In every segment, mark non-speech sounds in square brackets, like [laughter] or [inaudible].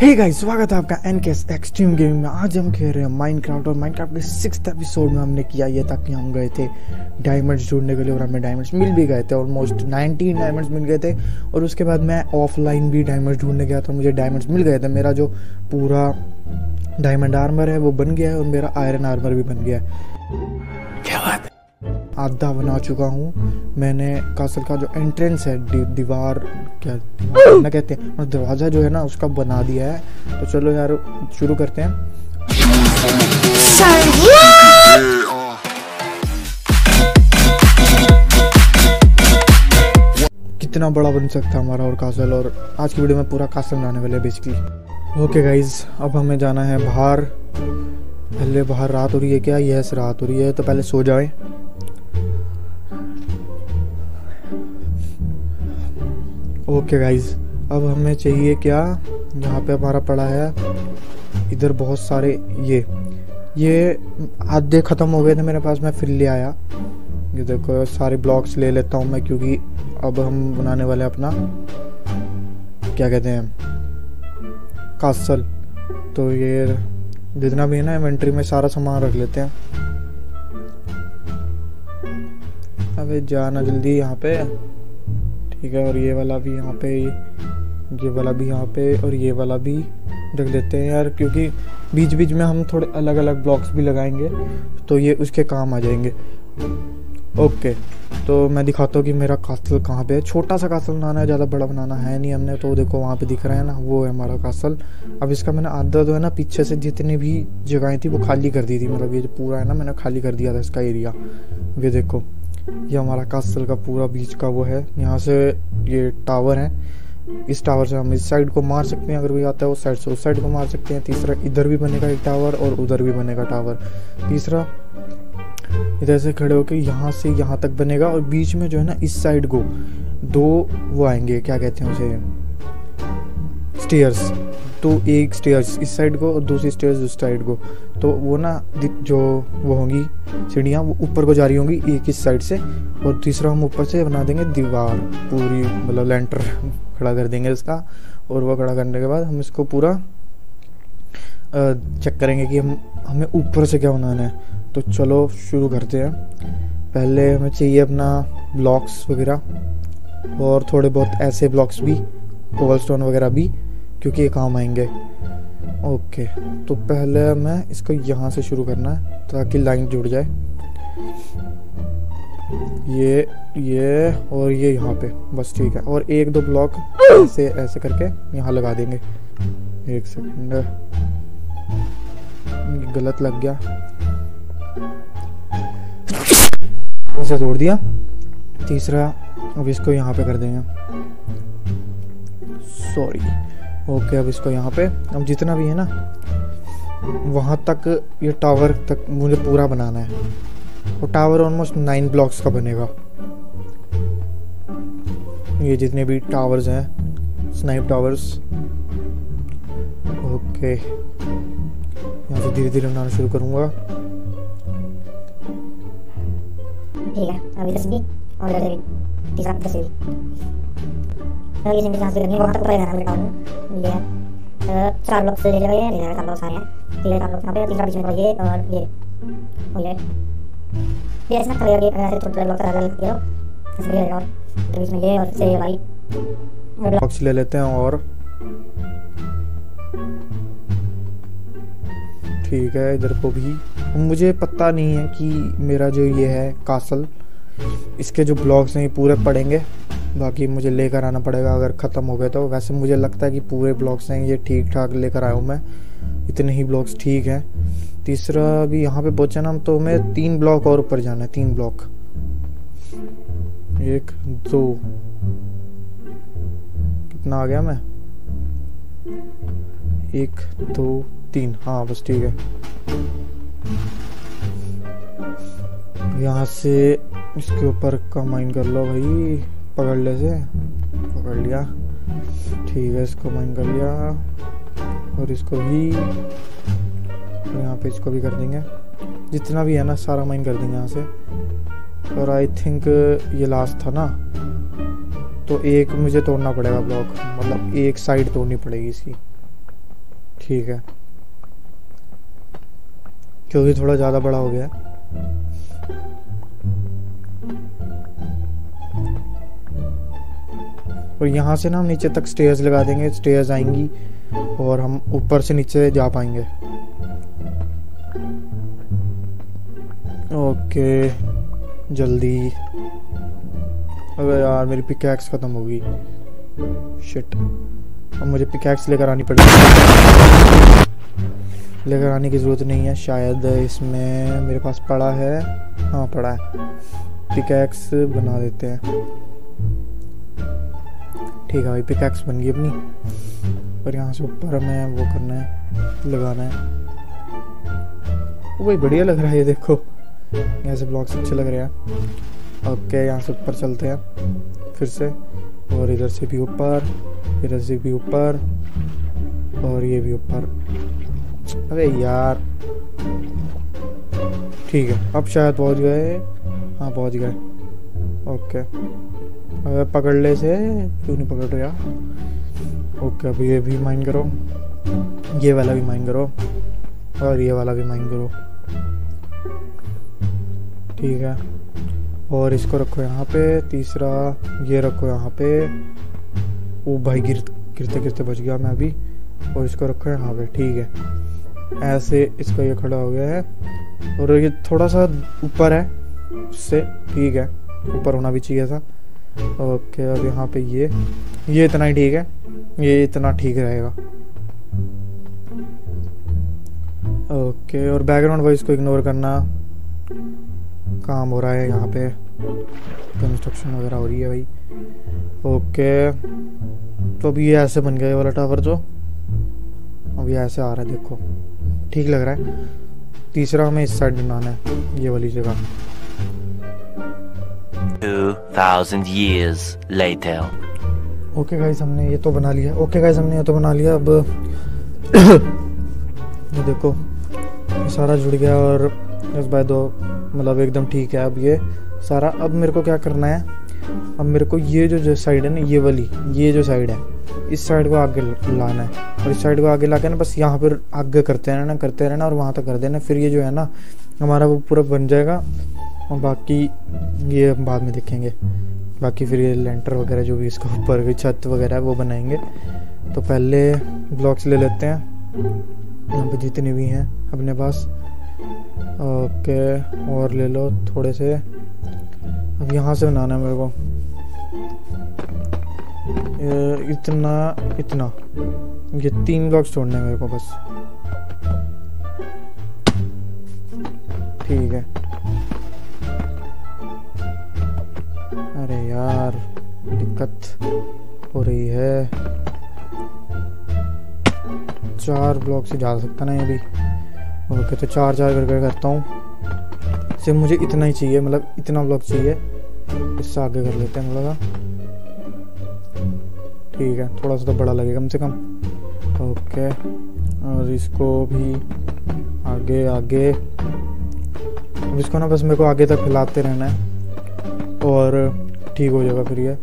Hey guys स्वागत है आपका एन के एक्सट्रीम गेमिंग में। आज हम खेल रहे हैं माइनक्राफ्ट और माइनक्राफ्ट के सिक्स एपिसोड में हमने किया ये ताकि हम गए थे डायमंड्स ढूँढने के लिए और हमें डायमंड्स मिल भी गए थे। ऑलमोस्ट 19 डायमंड्स मिल गए थे और उसके बाद मैं ऑफलाइन भी डायमंड्स ढूँढने गया था मुझे डायमंड्स मिल गए थे। मेरा जो पूरा डायमंड आर्मर है वो बन गया है और मेरा आयरन आर्मर भी बन गया है। क्या बात है? आधा बना चुका हूँ। मैंने कासल का जो एंट्रेंस है दि, दीवार क्या ना कहते हैं? और दरवाज़ा जो है ना उसका बना दिया है। तो चलो यार शुरू करते हैं। कितना बड़ा बन सकता है हमारा और कासल और आज की वीडियो में पूरा कासल बनाने वाले बेसिकली ओके गाइज़ अब हमें जाना है बाहर। पहले बाहर रात हो रही है क्या? यस रात हो रही है। तो पहले सो जाए। ओके गाइज़ अब हमें चाहिए क्या? यहाँ पे हमारा पड़ा है। इधर बहुत सारे ये। ये आधे ख़त्म हो गए थे मेरे पास, मैं फिर ले आया। ये देखो, सारे ब्लॉक्स ले लेता हूँ मैं, क्योंकि अब हम बनाने वाले अपना, क्या कहते हैं कासल तो ये जितना भी है ना इन्वेंट्री में सारा सामान रख लेते हैं। अबे जाना जल्दी यहाँ पे। ठीक है और ये वाला भी यहाँ पे, ये वाला भी यहाँ पे और ये वाला भी रख लेते हैं यार, क्योंकि बीच बीच में हम थोड़े अलग अलग ब्लॉक्स भी लगाएँगे तो ये उसके काम आ जाएँगे। ओके तो मैं दिखाता हूँ कि मेरा कासल कहाँ पे है। छोटा सा कासल बनाना है, ज़्यादा बड़ा बनाना है नहीं हमने तो देखो वहाँ पे दिख रहा है ना, वो है हमारा कासल अब इसका मैंने आधा जो है ना, पीछे से जितनी भी जगहें थी, वो खाली कर दी थी। मतलब ये जो पूरा है ना, मैंने खाली कर दिया था इसका एरिया ये देखो ये हमारा कासल का पूरा बीच का वो है। यहाँ से ये टावर है। इस टावर से हम इस साइड को मार सकते हैं अगर कोई आता है, उस साइड से उस साइड को मार सकते हैं। तीसरा, इधर भी बनेगा एक टावर और उधर भी बनेगा टावर तीसरा, इधर से खड़े होकर यहाँ से यहाँ तक बनेगा और बीच में जो है ना, इस साइड को दो वो आएँगे, क्या कहते हैं उसे? स्टेयर्स तो एक स्टेयर्स इस साइड को और दूसरी स्टेयर्स उस साइड को। तो वो ना जो वो होंगी, सीढ़ियाँ, वो ऊपर को जा रही होंगी एक इस साइड से और तीसरा हम ऊपर से बना देंगे दीवार, पूरी मतलब लेंटर [laughs] खड़ा कर देंगे इसका और वो खड़ा करने के बाद हम इसको पूरा चेक करेंगे कि हम, हमें ऊपर से क्या बनाना है। तो चलो शुरू करते हैं। पहले हमें चाहिए अपना ब्लॉक्स वगैरह और थोड़े बहुत ऐसे ब्लॉक्स भी कोवल स्टोन वगैरह भी क्योंकि ये काम आएँगे। ओके तो पहले मैं इसको यहाँ से शुरू करना है, ताकि लाइन जुड़ जाए। ये ये और ये यहाँ पे, बस ठीक है। और एक दो ब्लॉक ऐसे ऐसे करके यहाँ लगा देंगे। एक सेकंड। गलत लग गया। ऐसे तोड़ दिया। तीसरा, अब इसको यहाँ पे कर देंगे। सॉरी ओके, अब इसको यहाँ पे। अब जितना भी है ना, वहाँ तक ये टावर तक मुझे पूरा बनाना है। और टावर ऑलमोस्ट नाइन ब्लॉक्स का बनेगा। ये जितने भी टावर्स हैं स्नाइप टावर्स ओके। यहाँ से धीरे धीरे बनाना शुरू करूँगा। ठीक है, अभी दस भी और तीसरा दस भी। अभी सिंपल सांस करनी है वहाँ तक ऊपर जाना है टाउन ये चार ब्लॉक से चार ब्लॉक हैं है चार ब्लॉक यहाँ पे तीसरा बीच में ये और ये ये ऐसे छोटे ब्लॉक और बीच में ये और से ब्लॉक्स ले लेते हैं और ठीक है, इधर को भी। मुझे पता नहीं है कि मेरा जो ये है कासल इसके जो ब्लॉक्स हैं, ये पूरे पड़ेंगे। बाकी मुझे लेकर आना पड़ेगा, अगर ख़त्म हो गए तो। वैसे मुझे लगता है कि पूरे ब्लॉक्स हैं, ये ठीक ठाक लेकर आया हूँ मैं। इतने ही ब्लॉक्स ठीक हैं। तीसरा भी यहाँ पे पहुँचा ना तो हमें तीन ब्लॉक और ऊपर जाना है, तीन ब्लॉक। एक, दो। कितना आ गया मैं? एक, दो, तीन। हाँ बस ठीक है। यहाँ से इसके ऊपर का माइन कर लो भाई। पकड़ ले से। पकड़ लिया। ठीक है, इसको माइन कर लिया। और इसको भी यहाँ पे इसको भी कर देंगे। जितना भी है ना, सारा माइन कर देंगे यहाँ से। और आई थिंक ये लास्ट था ना। तो एक मुझे तोड़ना पड़ेगा ब्लॉक मतलब एक साइड तोड़नी पड़ेगी इसकी। ठीक है। क्योंकि थोड़ा ज़्यादा बड़ा हो गया। और यहाँ से ना हम नीचे तक स्टेयर्स लगा देंगे। स्टेयर्स आएँगी और हम ऊपर से नीचे जा पाएँगे। ओके, जल्दी। अबे यार, मेरी पिकैक्स खत्म हो गई। शिट अब मुझे पिकैक्स लेकर आनी पड़ेगी। लेकर आने की ज़रूरत नहीं है। शायद इसमें मेरे पास पड़ा है। हाँ पड़ा है। पिकैक्स बना देते हैं। ठीक है भाई पिकैक्स बन गई अपनी। पर यहाँ से ऊपर हमें वो करना है, लगाना है। वो भाई, बढ़िया लग रहा है ये देखो। यहाँ से ब्लॉक्स अच्छे लग रहे हैं। ओके, यहाँ से ऊपर चलते हैं। फिर से। और इधर से भी ऊपर, इधर से भी ऊपर, और ये भी ऊपर। अरे यार। ठीक है, अब शायद पहुँच गए। हाँ पहुँच गए। ओके। अबे पकड़ ले से क्यों नहीं पकड़ रहा ओके, अब ये भी माइन करो। ये वाला भी माइन करो। और ये वाला भी माइन करो। ठीक है। और इसको रखो यहाँ पे। तीसरा, ये रखो यहाँ पे। ओ भाई, गिर, गिरते गिरते बच गया मैं अभी। और इसको रखो यहाँ पे। ठीक है। ऐसे इसका ये खड़ा हो गया है। और ये थोड़ा सा ऊपर है। उससे ठीक है। ऊपर होना भी चाहिए था। ओके, अब यहाँ पे ये। ये इतना ही ठीक है। ये इतना ठीक रहेगा। ओके, और बैकग्राउंड वॉइस को इग्नोर करना। काम हो रहा है यहाँ पे। कंस्ट्रक्शन वगैरह हो रही है भाई। ओके तो अभी ये ऐसे बन गया वाला टावर जो। अब ये ऐसे आ रहा है, देखो। ठीक लग रहा है। तीसरा हमें इस साइड बनाना है, ये वाली जगह। 2,000 years later. ओके गाइस हमने ये तो बना लिया। ओके गाइस हमने ये तो बना लिया। अब [coughs] ये देखो सारा जुड़ गया और इस बाय दो मतलब एकदम ठीक है। अब ये सारा अब मेरे को क्या करना है? अब मेरे को ये जो जो साइड है ना ये वाली ये जो साइड है इस साइड को आगे लाना है। और इस साइड को आगे ला ना बस यहाँ पर आगे करते रहना करते रहना और वहाँ तक कर देना। फिर ये जो है ना हमारा वो पूरा बन जाएगा। और बाकी ये हम बाद में देखेंगे। बाकी फिर ये लेंटर वगैरह जो भी इसका ऊपर की छत वगैरह वो बनाएँगे। तो पहले ब्लॉक्स ले लेते हैं। यहाँ पे जितने भी हैं अपने पास। ओके, और ले लो थोड़े से। अब यहाँ से बनाना है मेरे को। इतना इतना। ये तीन ब्लॉक्स छोड़ने मेरे को बस। ठीक है। दिक्कत हो रही है। चार ब्लॉक से जा सकता ना ये भी। ओके तो चार चार करके करता हूँ। सिर्फ़ मुझे इतना ही चाहिए मतलब इतना ब्लॉक चाहिए। इससे आगे कर लेते हैं सा। ठीक है, थोड़ा सा तो बड़ा लगेगा कम से कम। ओके, और इसको भी आगे आगे। अब इसको ना बस मेरे को आगे तक फैलाते रहना है। और ठीक हो जाएगा फिर ये।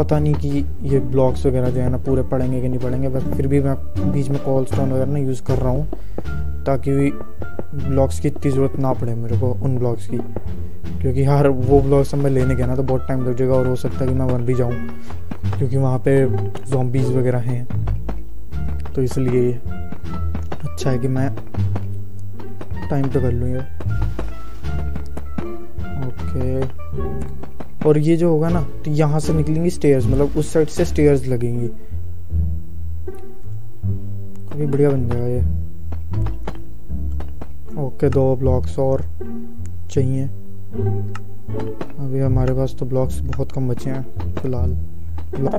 पता नहीं कि ये ब्लॉक्स वगैरह जो है ना पूरे पढ़ेंगे कि नहीं पढ़ेंगे, बस फिर भी मैं बीच में कॉल स्टोन वगैरह ना यूज़ कर रहा हूँ, ताकि ब्लॉग्स की इतनी ज़रूरत ना पड़े मेरे को उन ब्लॉग्स की। क्योंकि हर वो ब्लॉक्स मैं लेने गया ना तो बहुत टाइम लग जाएगा और हो सकता है कि मैं वन भी जाऊँ, क्योंकि वहाँ पे जॉम्बीज वगैरह हैं। तो इसलिए अच्छा है कि मैं टाइम पे कर लूँ और ये जो होगा ना तो यहाँ से निकलेंगी स्टेयर्स मतलब उस साइड से स्टेयर्स लगेंगी। काफ़ी बढ़िया बन जाएगा ये। ओके दो ब्लॉक्स और चाहिए। अभी हमारे पास तो ब्लॉक्स बहुत कम बचे हैं, फ़िलहाल। Bota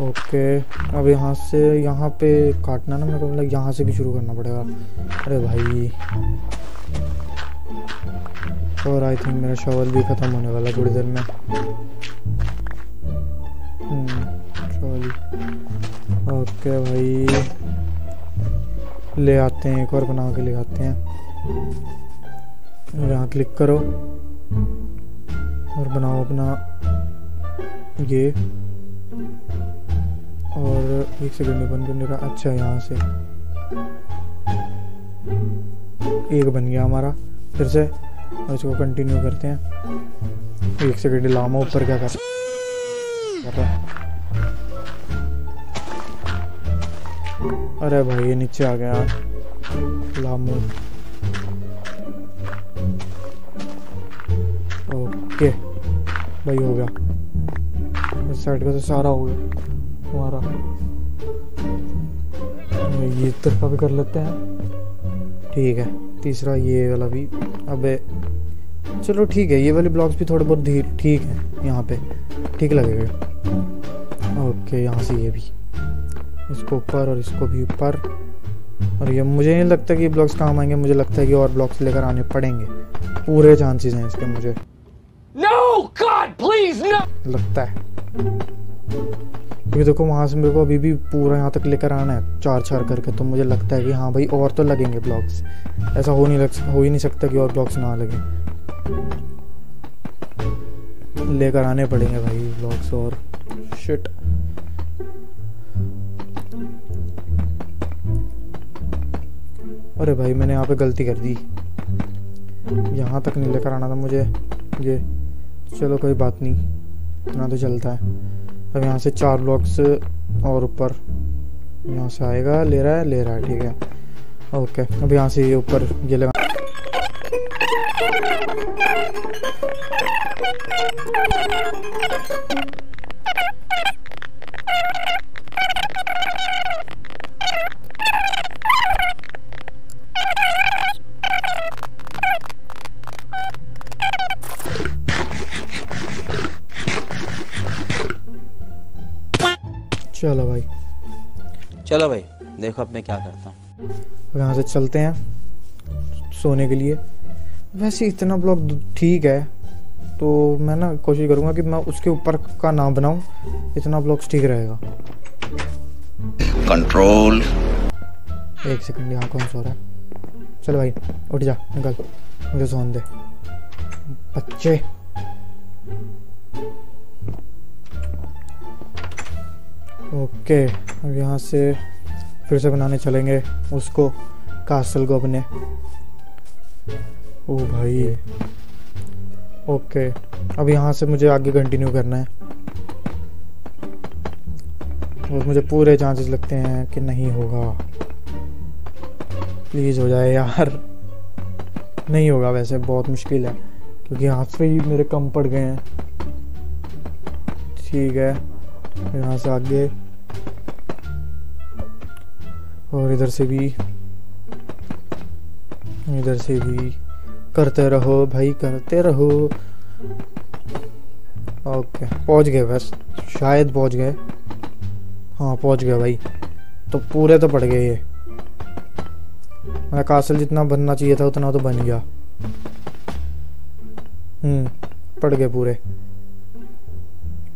ओके, अब यहाँ से, यहाँ पे काटना ना मेरे को मतलब यहाँ से भी शुरू करना पड़ेगा। अरे भाई। और आई थिंक मेरा शॉवल भी ख़त्म होने वाला थोड़ी देर में। शॉवल ओके भाई। ले आते हैं, एक और बना के ले आते हैं। और यहाँ क्लिक करो। और बनाओ अपना ये। और एक सेकंड में बंद करने का। अच्छा यहाँ से। एक बन गया हमारा, फिर से। और इसको कंटिन्यू करते हैं। एक सेकंड, लामा ऊपर क्या कर कर रहा है? अरे भाई, ये नीचे आ गया। लामो। ओके। भाई, हो गया। इस साइड का तो सारा हो गया। हमारा ये तरफा भी कर लेते हैं। ठीक है तीसरा ये वाला भी। अबे चलो ठीक है ये वाले ब्लॉक्स भी थोड़े बहुत धीरे ठीक है यहाँ पे। ठीक लगेगा। ओके यहाँ से ये भी। इसको ऊपर और इसको भी ऊपर। और ये मुझे नहीं लगता कि ये ब्लॉक्स काम आएँगे मुझे लगता है कि और ब्लॉक्स लेकर आने पड़ेंगे। पूरे चांसेस हैं इसके मुझे। No, God, please, no! लगता है। क्योंकि देखो वहाँ से मेरे को अभी भी पूरा यहाँ तक लेकर आना है चार चार करके तो मुझे लगता है कि हाँ भाई और तो लगेंगे ब्लॉक्स ऐसा हो नहीं लग, हो ही नहीं सकता कि और ब्लॉक्स ना लगे। लेकर आने पड़ेंगे भाई ब्लॉक्स और शिट अरे भाई मैंने यहाँ पे गलती कर दी। यहाँ तक नहीं लेकर आना था मुझे, ये, चलो कोई बात नहीं, इतना तो चलता है। अब यहाँ से चार ब्लॉक्स और ऊपर यहाँ से आएगा, ले रहा है, ले रहा है, ठीक है। ओके अब यहाँ से ये ऊपर, ये लगा। चलो चलो भाई देखो अब मैं क्या करता हूँ। यहाँ से चलते हैं सोने के लिए। वैसे इतना ब्लॉक ठीक है तो मैं ना कोशिश करूँगा कि मैं उसके ऊपर का ना बनाऊँ इतना ब्लॉक्स ठीक रहेगा। Control. एक सेकंड यहाँ कौन सो रहा है? चलो भाई उठ जा निकल मुझे सोन दे। बच्चे। ओके अब यहाँ से फिर से बनाने चलेंगे उसको कासल को अपने। ओ भाई। ओके। अब यहाँ से मुझे आगे कंटिन्यू करना है। और मुझे पूरे चांसेस लगते हैं कि नहीं होगा। प्लीज़ हो जाए यार। नहीं होगा वैसे बहुत मुश्किल है। क्योंकि हाथ पे ही मेरे कम पड़ गए हैं। ठीक है। यहाँ से आगे। और इधर से भी। इधर से भी। करते रहो भाई, करते रहो। ओके, पहुँच गए बस। शायद पहुँच गए। हाँ पहुँच गए भाई। तो पूरे तो पड़ गए ये। मैं कासल जितना बनना चाहिए था उतना तो बन गया। हम्म पड़ गए पूरे।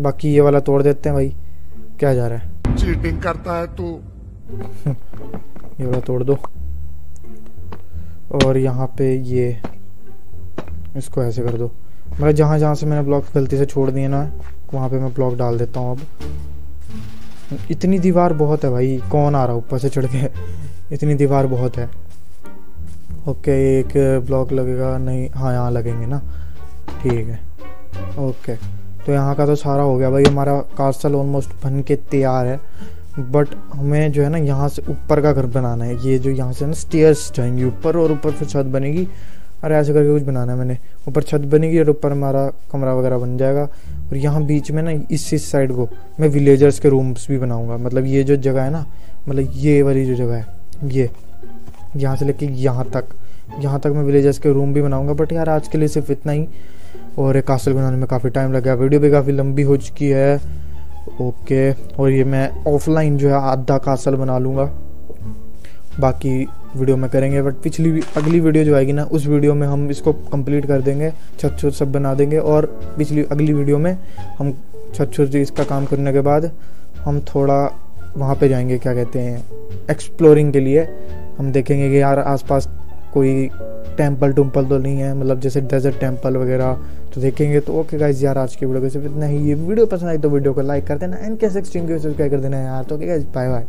बाकी ये वाला तोड़ देते हैं भाई। क्या जा रहा है? चीटिंग करता है तू। [laughs] ये वाला तोड़ दो। और यहाँ पे ये इसको ऐसे कर दो। मतलब जहाँ जहाँ से मैंने ब्लॉक गलती से छोड़ दिए ना वहाँ पे मैं ब्लॉक डाल देता हूँ अब। इतनी दीवार बहुत है भाई। कौन आ रहा है ऊपर से चढ़ के? [laughs] इतनी दीवार बहुत है। ओके एक ब्लॉक लगेगा। नहीं हाँ यहाँ लगेंगे ना। ठीक है। ओके। तो यहाँ का तो सारा हो गया भाई, हमारा कास्टल ऑलमोस्ट बन के तैयार है। बट हमें जो है ना यहाँ से ऊपर का घर बनाना है। ये जो यहाँ से ना स्टेयर्स जाएँगी, ऊपर और ऊपर फिर छत बनेगी। अरे ऐसे करके कुछ बनाना है मैंने। ऊपर छत बनेगी और ऊपर हमारा कमरा वगैरह बन जाएगा। और यहाँ बीच में ना इस इस साइड को मैं विलेजर्स के रूम्स भी बनाऊँगा। मतलब ये जो जगह है ना मतलब ये वाली जो जगह है, ये। यहाँ से लेके यहाँ तक। यहाँ तक मैं विलेजर्स के रूम भी बनाऊँगा। बट यार आज के लिए सिर्फ़ इतना ही। और कासल बनाने में काफ़ी टाइम लग वीडियो भी काफ़ी लंबी हो चुकी है। ओके और ये मैं ऑफलाइन जो है आधा कासल बना लूँगा। बाकी वीडियो में करेंगे बट पिछली अगली वीडियो जो आएगी ना, उस वीडियो में हम इसको कंप्लीट कर देंगे छत छत सब बना देंगे, और पिछली, अगली वीडियो में हम छत छत इसका काम करने के बाद हम थोड़ा वहाँ पे जाएँगे, क्या कहते हैं एक्सप्लोरिंग के लिए। हम देखेंगे कि यार आसपास कोई टेंपल टुम्पल तो नहीं है मतलब जैसे डेजर्ट टेंपल वगैरह तो देखेंगे तो ओके गाइज़ यार आज की वीडियो को सिर्फ़ इतना ही। ये वीडियो पसंद आई तो वीडियो को लाइक कर देना एंड कैसे स्ट्रीम के सब्सक्राइब कर देना यार। तो ओके गाइज़ बाय बाय